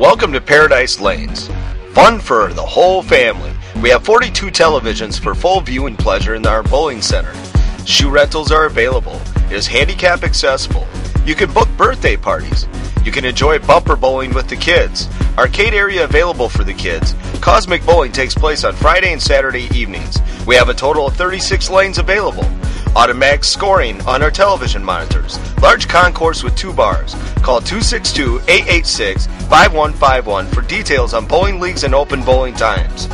Welcome to Paradise Lanes. Fun for the whole family. We have 42 televisions for full viewing pleasure in our bowling center. Shoe rentals are available. It is handicap accessible. You can book birthday parties. You can enjoy bumper bowling with the kids. Arcade area available for the kids. Cosmic Bowling takes place on Friday and Saturday evenings. We have a total of 36 lanes available. Automatic scoring on our television monitors. Large concourse with two bars. Call 262 886 5151 for details on bowling leagues and open bowling times.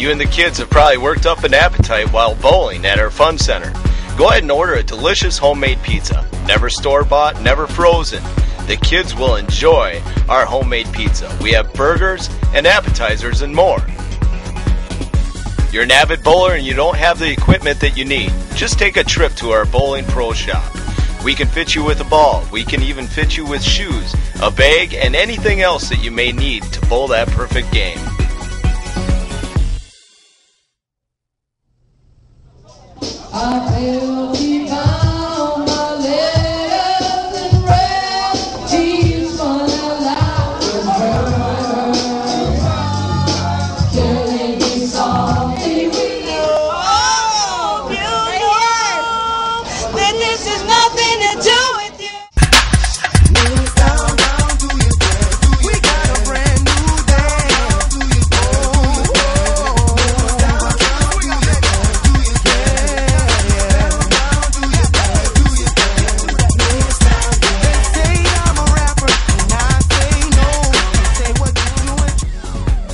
You and the kids have probably worked up an appetite while bowling at our fun center. Go ahead and order a delicious homemade pizza. Never store bought, never frozen. The kids will enjoy our homemade pizza. We have burgers and appetizers and more. You're an avid bowler and you don't have the equipment that you need. Just take a trip to our Bowling Pro shop. We can fit you with a ball. We can even fit you with shoes, a bag, and anything else that you may need to bowl that perfect game. Amém.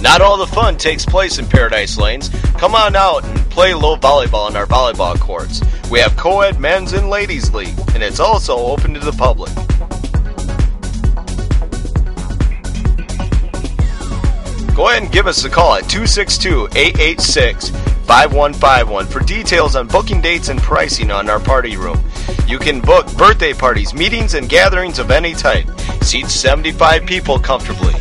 Not all the fun takes place in Paradise Lanes. Come on out and play low volleyball in our volleyball courts. We have co ed men's and ladies' league, and it's also open to the public. Go ahead and give us a call at 262 886 5151 for details on booking dates and pricing on our party room. You can book birthday parties, meetings, and gatherings of any type. Seats 75 people comfortably.